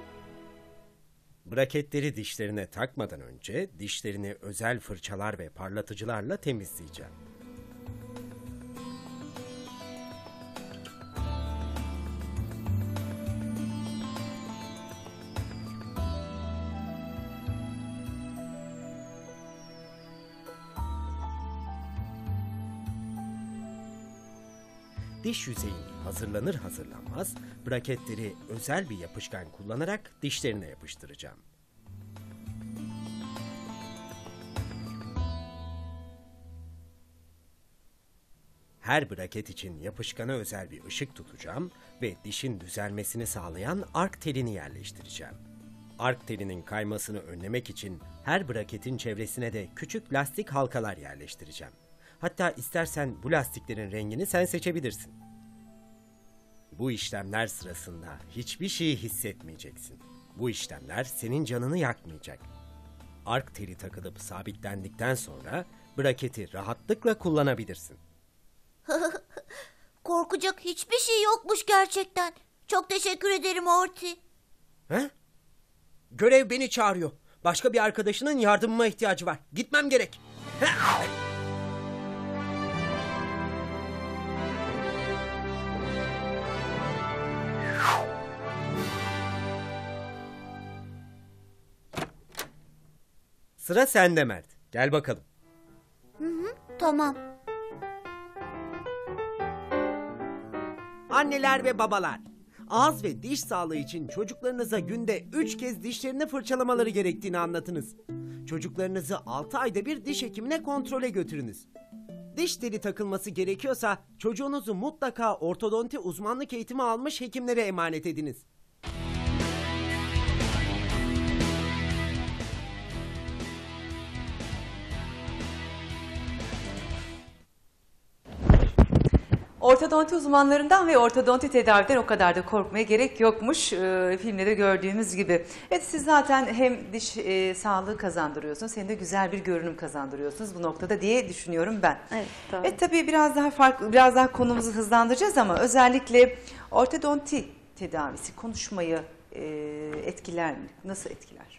Braketleri dişlerine takmadan önce dişlerini özel fırçalar ve parlatıcılarla temizleyeceğim. Diş yüzeyi hazırlanır hazırlanmaz braketleri özel bir yapışkan kullanarak dişlerine yapıştıracağım. Her braket için yapışkana özel bir ışık tutacağım ve dişin düzelmesini sağlayan ark telini yerleştireceğim. Ark telinin kaymasını önlemek için her braketin çevresine de küçük lastik halkalar yerleştireceğim. Hatta istersen bu lastiklerin rengini sen seçebilirsin. Bu işlemler sırasında hiçbir şeyi hissetmeyeceksin. Bu işlemler senin canını yakmayacak. Ark teli takılıp sabitlendikten sonra braketi rahatlıkla kullanabilirsin. Korkacak hiçbir şey yokmuş gerçekten. Çok teşekkür ederim Orti. He? Görev beni çağırıyor. Başka bir arkadaşının yardımıma ihtiyacı var. Gitmem gerek. Sıra sende Mert. Gel bakalım. Tamam. Anneler ve babalar. Ağız ve diş sağlığı için çocuklarınıza günde 3 kez dişlerini fırçalamaları gerektiğini anlatınız. Çocuklarınızı 6 ayda bir diş hekimine kontrole götürünüz. Diş teli takılması gerekiyorsa çocuğunuzu mutlaka ortodonti uzmanlık eğitimi almış hekimlere emanet ediniz. Ortodonti uzmanlarından ve ortodonti tedaviden o kadar da korkmaya gerek yokmuş e, filmde de gördüğümüz gibi. Evet siz zaten hem diş e, sağlığı kazandırıyorsunuz hem de güzel bir görünüm kazandırıyorsunuz bu noktada diye düşünüyorum ben. Evet, doğru. Evet tabii biraz daha farklı biraz daha konumuzu hızlandıracağız ama özellikle ortodonti tedavisi konuşmayı e, etkiler mi? Nasıl etkiler?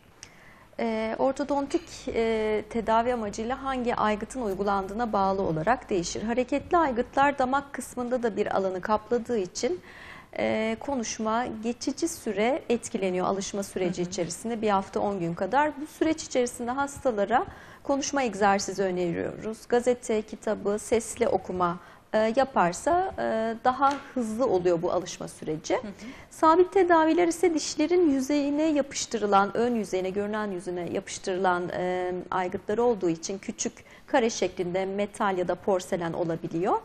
Ee, ortodontik e, tedavi amacıyla hangi aygıtın uygulandığına bağlı olarak değişir. Hareketli aygıtlar damak kısmında da bir alanı kapladığı için e, konuşma geçici süre etkileniyor alışma süreci içerisinde bir hafta 10 gün kadar. Bu süreç içerisinde hastalara konuşma egzersizi öneriyoruz. Gazete, kitabı, sesli okuma e, yaparsa e, daha hızlı oluyor bu alışma süreci. Sabit tedaviler ise dişlerin yüzeyine yapıştırılan, ön yüzeyine, görünen yüzüne yapıştırılan e, aygıtlar olduğu için küçük kare şeklinde metal ya da porselen olabiliyor.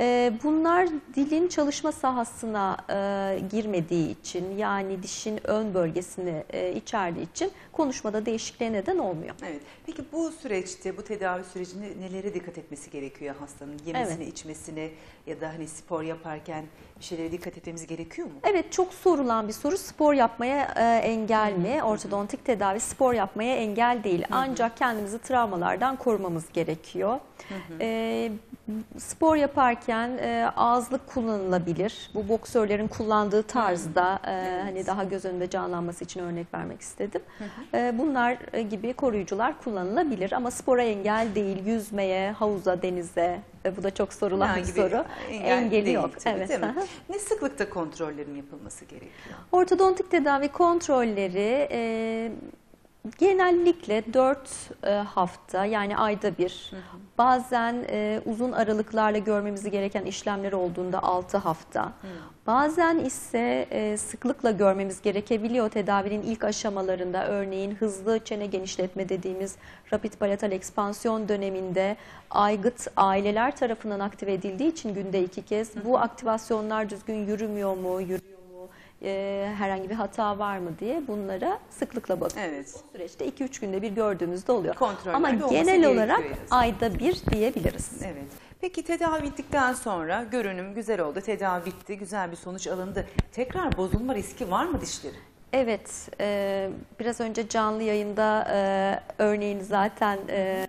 E, bunlar dilin çalışma sahasına e, girmediği için yani dişin ön bölgesini e, içerdiği için konuşmada değişikliğe neden olmuyor. Evet. Peki bu süreçte, bu tedavi sürecinde nelere dikkat etmesi gerekiyor hastanın? Yemesine, Evet. içmesine ya da hani spor yaparken bir şeylere dikkat etmemiz gerekiyor mu? Evet çok sorulan bir soru spor yapmaya e, engel mi? Ortodontik tedavi spor yapmaya engel değil. Ancak kendimizi travmalardan korumamız gerekiyor. E, spor yaparken e, ağızlık kullanılabilir. Bu boksörlerin kullandığı tarzda e, hani daha göz önünde canlanması için örnek vermek istedim. E, bunlar e, gibi koruyucular kullanılabilir ama spora engel değil. Yüzmeye, havuza, denize bu da çok sorulan Herhangi bir soru. engel Engeli değil yok. tabii, evet. değil mi? aha. Ne sıklıkta kontrollerin yapılması gerekiyor? Ortodontik tedavi kontrolleri e, genellikle 4 hafta yani ayda bir bazen e, uzun aralıklarla görmemiz gereken işlemler olduğunda 6 hafta. Bazen ise e, sıklıkla görmemiz gerekebiliyor tedavinin ilk aşamalarında. Örneğin hızlı çene genişletme dediğimiz rapid palatal ekspansiyon döneminde aygıt aileler tarafından aktive edildiği için günde iki kez. Bu aktivasyonlar düzgün yürümüyor mu, yürüyor mu, e, herhangi bir hata var mı diye bunlara sıklıkla bakıyoruz. Evet. Bu süreçte 2-3 günde bir gördüğümüzde oluyor. Kontroller Ama genel olarak ayda bir diyebiliriz. Evet. Peki tedavi bittikten sonra görünüm güzel oldu, tedavi bitti, güzel bir sonuç alındı. Tekrar bozulma riski var mı dişlerin? Evet, e, biraz önce canlı yayında e, örneğini zaten e,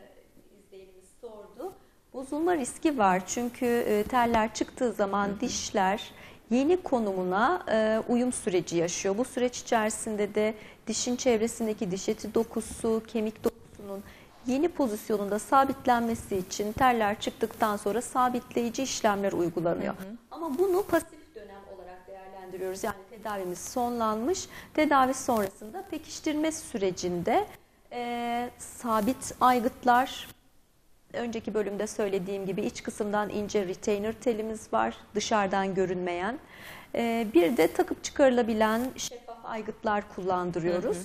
izleyenimiz sordu. Bozulma riski var çünkü e, teller çıktığı zaman dişler yeni konumuna e, uyum süreci yaşıyor. Bu süreç içerisinde de dişin çevresindeki diş eti dokusu, kemik dokusunun yeni pozisyonunda sabitlenmesi için teller çıktıktan sonra sabitleyici işlemler uygulanıyor. Ama bunu pasif dönem olarak değerlendiriyoruz. Yani tedavimiz sonlanmış. Tedavi sonrasında pekiştirme sürecinde e, sabit aygıtlar, önceki bölümde söylediğim gibi iç kısımdan ince retainer telimiz var, dışarıdan görünmeyen. E, bir de takıp çıkarılabilen şeffaf aygıtlar kullandırıyoruz.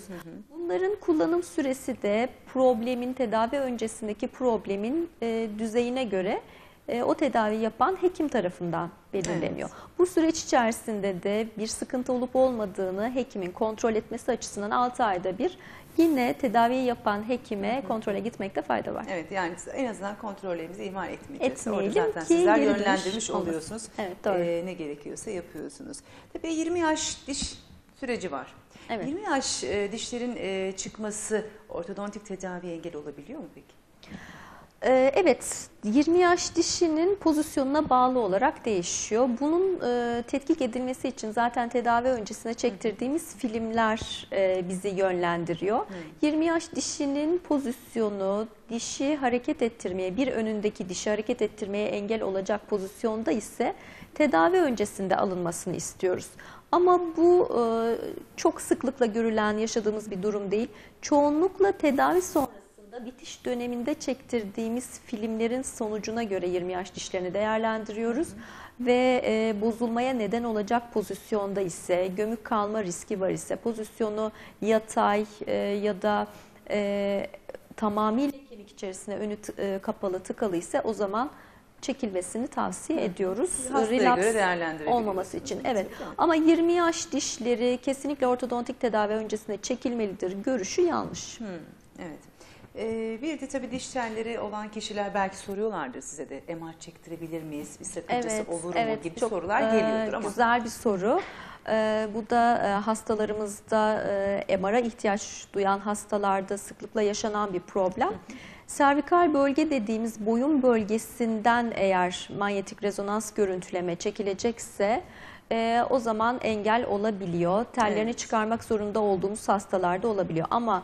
Bunların kullanım süresi de problemin tedavi öncesindeki problemin e, düzeyine göre e, o tedavi yapan hekim tarafından belirleniyor. Bu süreç içerisinde de bir sıkıntı olup olmadığını hekimin kontrol etmesi açısından 6 ayda bir yine tedaviyi yapan hekime kontrole gitmekte fayda var. Evet yani en azından kontrollerimizi ihmal etmeyeceğiz. Etmeyelim Orada zaten ki sizler yönlendirmiş oluyorsunuz. Evet, doğru. Ee, ne gerekiyorsa yapıyorsunuz. Tabii 20 yaş diş süreci var. Evet. 20 yaş e, dişlerin e, çıkması ortodontik tedaviye engel olabiliyor mu peki? Ee, Evet, 20 yaş dişinin pozisyonuna bağlı olarak değişiyor. Bunun e, tetkik edilmesi için zaten tedavi öncesine çektirdiğimiz filmler e, bizi yönlendiriyor. 20 yaş dişinin pozisyonu, dişi hareket ettirmeye, bir önündeki dişi hareket ettirmeye engel olacak pozisyonda ise tedavi öncesinde alınmasını istiyoruz. Ama bu e, çok sıklıkla görülen, yaşadığımız bir durum değil. Çoğunlukla tedavi sonrasında aslında bitiş döneminde çektirdiğimiz filmlerin sonucuna göre 20 yaş dişlerini değerlendiriyoruz. Ve e, bozulmaya neden olacak pozisyonda ise, gömük kalma riski var ise, pozisyonu yatay e, ya da e, tamamıyla kemik içerisine önü e, kapalı tıkalı ise o zaman çekilmesini tavsiye ediyoruz. Hastaya Relaps göre değerlendirebiliyoruz. olmaması için. Evet. Ama 20 yaş dişleri kesinlikle ortodontik tedavi öncesinde çekilmelidir. Görüşü yanlış. Evet. Ee, bir de tabii diş telleri olan kişiler belki soruyorlardır size de MR çektirebilir miyiz? Bir sakıncası olur mu gibi çok, sorular e, geliyordur ama. Güzel bir soru. E, bu da e, hastalarımızda e, MR'a ihtiyaç duyan hastalarda sıklıkla yaşanan bir problem. Servikal bölge dediğimiz boyun bölgesinden eğer manyetik rezonans görüntüleme çekilecekse e, o zaman engel olabiliyor. Tellerini Evet. çıkarmak zorunda olduğumuz hastalarda olabiliyor. Ama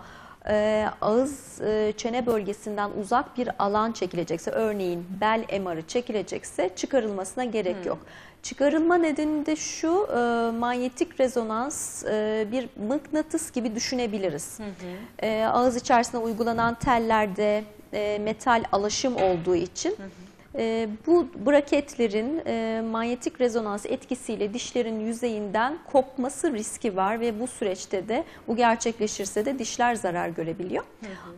e, ağız e, çene bölgesinden uzak bir alan çekilecekse örneğin bel MR'ı çekilecekse çıkarılmasına gerek yok. Çıkarılma nedeni de şu e, manyetik rezonans e, bir mıknatıs gibi düşünebiliriz. E, ağız içerisine uygulanan tellerde e, metal alaşım olduğu için e, bu braketlerin e, manyetik rezonans etkisiyle dişlerin yüzeyinden kopması riski var ve bu süreçte de bu gerçekleşirse de dişler zarar görebiliyor.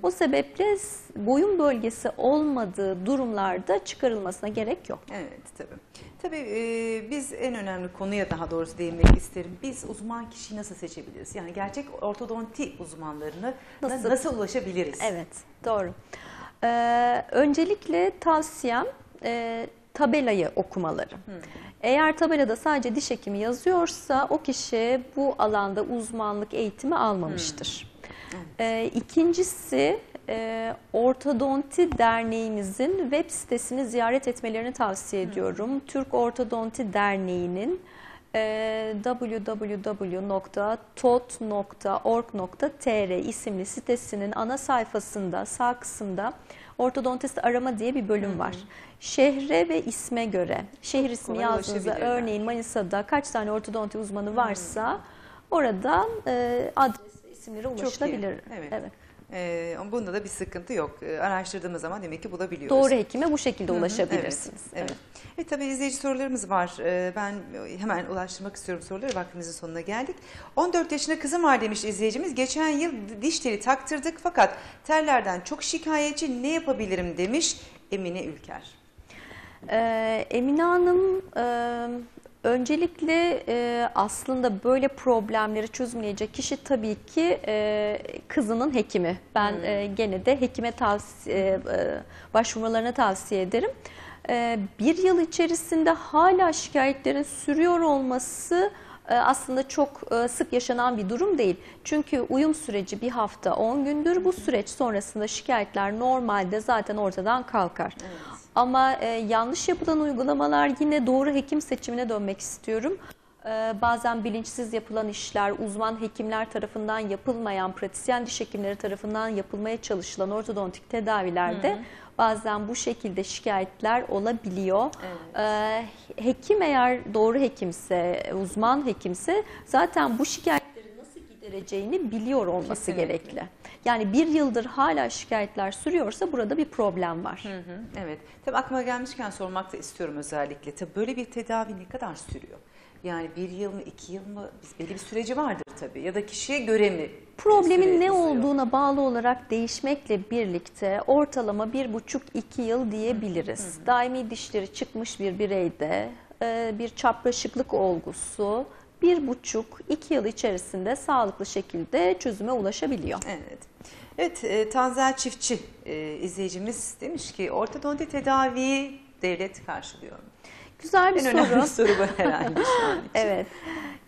O sebeple boyun bölgesi olmadığı durumlarda çıkarılmasına gerek yok. Evet tabii. Tabii e, biz en önemli konuya daha doğrusu değinmek isterim. Biz uzman kişiyi nasıl seçebiliriz? Yani gerçek ortodonti uzmanlarına nasıl, Nasıl- nasıl ulaşabiliriz? Evet, doğru. Ee, öncelikle tavsiyem e, tabelayı okumaları. Eğer tabelada sadece diş hekimi yazıyorsa o kişi bu alanda uzmanlık eğitimi almamıştır. Ee, ikincisi e, Ortodonti Derneğimizin web sitesini ziyaret etmelerini tavsiye ediyorum. Türk Ortodonti Derneği'nin e, www.tot.org.tr isimli sitesinin ana sayfasında sağ kısımda ortodontist arama diye bir bölüm var. Şehre ve isme göre şehir ismi kolay yazdığınızda örneğin Manisa'da kaç tane ortodonti uzmanı varsa oradan e, adres ve isimlere ulaşılabilir. Evet. Ee, ama bunda da bir sıkıntı yok. Ee, araştırdığımız zaman demek ki bulabiliyoruz. Doğru hekime bu şekilde Hı hı, ulaşabilirsiniz. Evet, evet. evet tabii izleyici sorularımız var. Ee, ben hemen ulaştırmak istiyorum soruları. Vaktimizin sonuna geldik. 14 yaşında kızım var demiş izleyicimiz. Geçen yıl diş teli taktırdık fakat tellerden çok şikayetçi ne yapabilirim demiş Emine Ülker. Ee, Emine Hanım e, öncelikle e, aslında böyle problemleri çözümleyecek kişi tabii ki e, kızının hekimi. Ben e, gene de hekime tavsiye, e, başvurmalarına tavsiye ederim. E, bir yıl içerisinde hala şikayetlerin sürüyor olması e, aslında çok e, sık yaşanan bir durum değil. Çünkü uyum süreci bir hafta 10 gündür. Bu süreç sonrasında şikayetler normalde zaten ortadan kalkar. Ama e, yanlış yapılan uygulamalar yine doğru hekim seçimine dönmek istiyorum. E, bazen bilinçsiz yapılan işler, uzman hekimler tarafından yapılmayan, pratisyen diş hekimleri tarafından yapılmaya çalışılan ortodontik tedavilerde bazen bu şekilde şikayetler olabiliyor. E, hekim eğer doğru hekimse, uzman hekimse zaten bu şikayetleri nasıl gidereceğini biliyor olması Kesinlikle. gerekli. Yani bir yıldır hala şikayetler sürüyorsa burada bir problem var. Hı hı, evet. Tabii aklıma gelmişken sormak da istiyorum özellikle. Tabii böyle bir tedavi ne kadar sürüyor? Yani bir yıl mı, iki yıl mı? Belli bir süreci vardır tabii. Ya da kişiye göre mi? Problemin ne olduğuna bağlı olarak değişmekle birlikte ortalama bir buçuk iki yıl diyebiliriz. Daimi dişleri çıkmış bir bireyde bir çapraşıklık olgusu bir buçuk iki yıl içerisinde sağlıklı şekilde çözüme ulaşabiliyor. Evet. Evet, e, Tanzer Çiftçi e, izleyicimiz demiş ki ortodonti tedaviyi devlet karşılıyor. mu? Güzel bir En soru. önemli soru bu herhalde şu an için. Evet.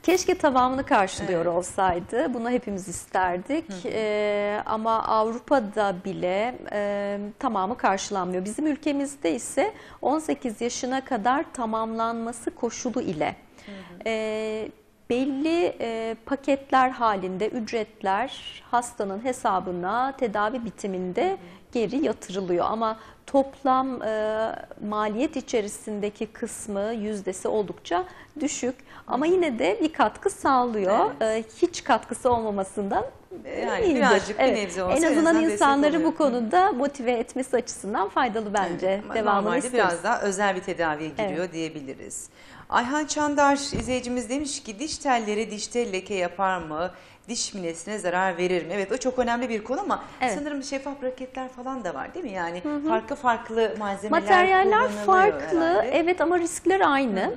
Keşke tamamını karşılıyor olsaydı. Bunu hepimiz isterdik. Ee, ama Avrupa'da bile e, tamamı karşılanmıyor. Bizim ülkemizde ise 18 yaşına kadar tamamlanması koşulu ile e, belli e, paketler halinde ücretler hastanın hesabına tedavi bitiminde geri yatırılıyor. Ama toplam e, maliyet içerisindeki kısmı yüzdesi oldukça düşük. Ama yine de bir katkı sağlıyor. E, hiç katkısı olmamasından Yani iyidir. birazcık bir nebze olsa en azından insanları bu konuda motive etmesi açısından faydalı bence. Ama Devamını Normalde isteriz. biraz daha özel bir tedaviye giriyor diyebiliriz. Ayhan Çandar izleyicimiz demiş ki diş telleri dişte leke yapar mı? Diş minesine zarar verir mi? Evet o çok önemli bir konu ama Evet. sanırım şeffaf braketler falan da var değil mi? Yani farklı farklı malzemeler Materyaller farklı, herhalde. evet ama riskler aynı.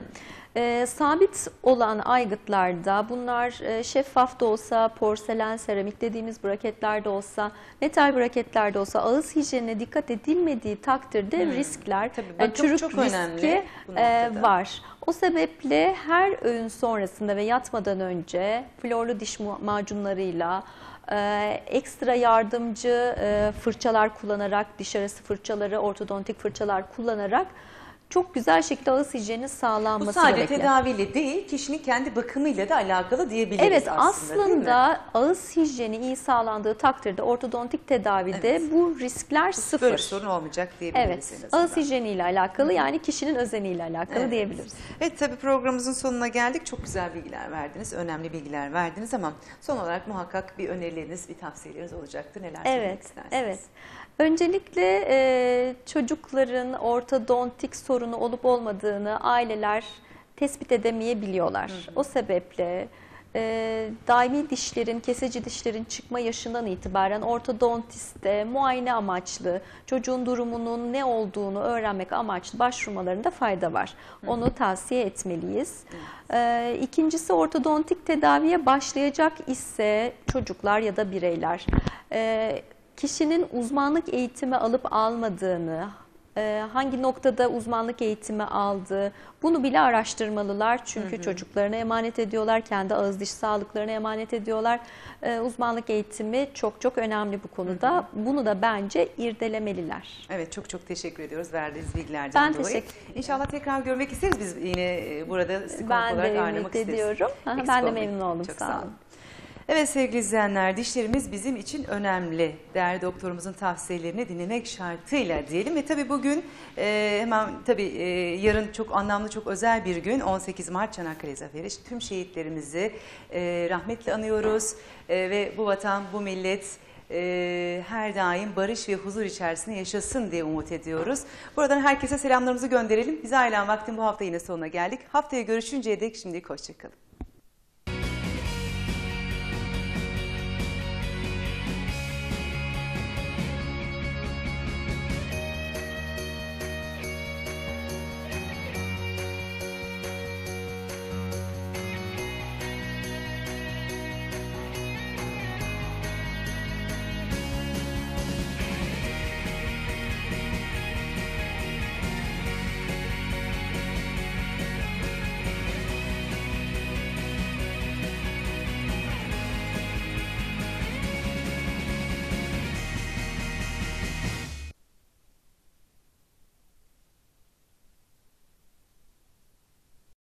Ee, sabit olan aygıtlarda bunlar e, şeffaf da olsa, porselen, seramik dediğimiz braketlerde olsa, metal braketlerde olsa ağız hijyenine dikkat edilmediği takdirde riskler, Tabii, yani bakım çürük çok riski e, var. O sebeple her öğün sonrasında ve yatmadan önce florlu diş macunlarıyla e, ekstra yardımcı e, fırçalar kullanarak, diş arası fırçaları, ortodontik fırçalar kullanarak çok güzel şekilde ağız hijyeninin Bu sağlanması sadece gerekli. tedaviyle değil, kişinin kendi bakımıyla da alakalı diyebiliriz Evet aslında, mi? aslında ağız hijyeni iyi sağlandığı takdirde ortodontik tedavide Evet. bu riskler sıfır. Böyle sorun olmayacak diyebiliriz Evet, en azından. ağız hijyeniyle alakalı yani kişinin özeniyle alakalı Evet. diyebiliriz. Evet tabii programımızın sonuna geldik. Çok güzel bilgiler verdiniz, önemli bilgiler verdiniz ama son olarak muhakkak bir önerileriniz, bir tavsiyeleriniz olacaktır. Neler söylemek Evet, istersiniz? evet. Öncelikle e, çocukların ortodontik sorunu olup olmadığını aileler tespit edemeyebiliyorlar. O sebeple e, daimi dişlerin, kesici dişlerin çıkma yaşından itibaren ortodontiste muayene amaçlı çocuğun durumunun ne olduğunu öğrenmek amaçlı başvurmalarında fayda var. Onu tavsiye etmeliyiz. E, ikincisi ortodontik tedaviye başlayacak ise çocuklar ya da bireyler e, kişinin uzmanlık eğitimi alıp almadığını, e, hangi noktada uzmanlık eğitimi aldığı bunu bile araştırmalılar. Çünkü çocuklarına emanet ediyorlar, kendi ağız diş sağlıklarına emanet ediyorlar. E, uzmanlık eğitimi çok çok önemli bu konuda. Bunu da bence irdelemeliler. Evet çok çok teşekkür ediyoruz verdiğiniz bilgilerden Ben dolayı. teşekkür İnşallah tekrar görmek isteriz biz yine e, burada sık Ben olarak de ağırlamak isteriz. ediyorum. Aha, Eksik Ben de memnun oldum. Çok sağ olun. Evet sevgili izleyenler dişlerimiz bizim için önemli. Değerli doktorumuzun tavsiyelerini dinlemek şartıyla diyelim. Ve tabii bugün e, hemen tabii e, yarın çok anlamlı çok özel bir gün 18 Mart Çanakkale Zaferi. Tüm şehitlerimizi e, rahmetle anıyoruz E, ve bu vatan bu millet e, her daim barış ve huzur içerisinde yaşasın diye umut ediyoruz. Buradan herkese selamlarımızı gönderelim. Biz Ailen Vaktin bu hafta yine sonuna geldik. Haftaya görüşünceye dek şimdilik hoşçakalın.